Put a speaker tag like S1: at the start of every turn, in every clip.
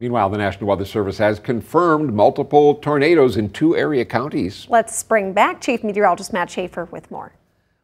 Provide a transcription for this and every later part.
S1: Meanwhile, the National Weather Service has confirmed multiple tornadoes in two area counties.
S2: Let's bring back Chief Meteorologist Matt Schaefer with more.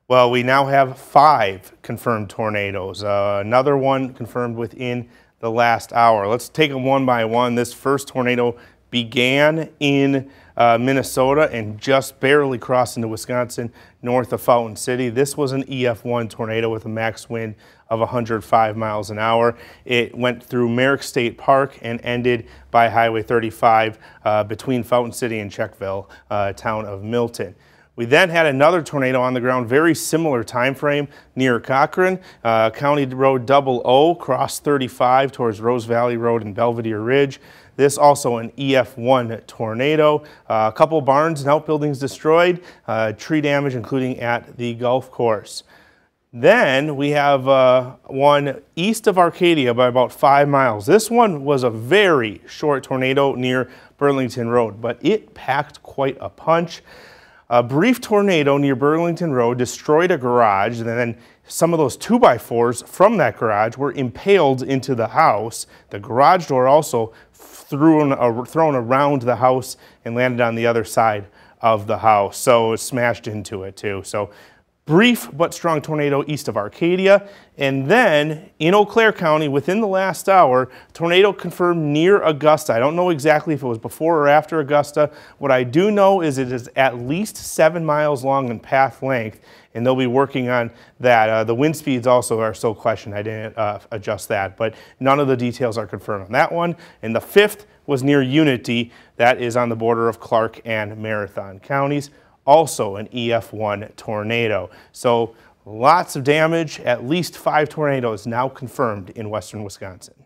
S3: Well, we now have five confirmed tornadoes. Uh, another one confirmed within the last hour. Let's take them one by one. This first tornado began in uh, Minnesota and just barely crossed into Wisconsin north of Fountain City. This was an EF1 tornado with a max wind of 105 miles an hour. It went through Merrick State Park and ended by Highway 35 uh, between Fountain City and Czechville, uh, town of Milton. We then had another tornado on the ground, very similar time frame near Cochrane. Uh, County Road Double O crossed 35 towards Rose Valley Road and Belvidere Ridge. This also an EF1 tornado. Uh, a couple barns and outbuildings destroyed, uh, tree damage including at the golf course. Then we have uh, one east of Arcadia by about five miles. This one was a very short tornado near Burlington Road, but it packed quite a punch. A brief tornado near Burlington Road destroyed a garage, and then some of those 2x4s from that garage were impaled into the house. The garage door also thrown, uh, thrown around the house and landed on the other side of the house. So it smashed into it too. So brief but strong tornado east of Arcadia. And then in Eau Claire County, within the last hour, tornado confirmed near Augusta. I don't know exactly if it was before or after Augusta. What I do know is it is at least seven miles long in path length, and they'll be working on that. Uh, the wind speeds also are still questioned. I didn't uh, adjust that, but none of the details are confirmed on that one. And the fifth was near Unity. That is on the border of Clark and Marathon counties also an EF1 tornado. So lots of damage, at least five tornadoes now confirmed in western Wisconsin.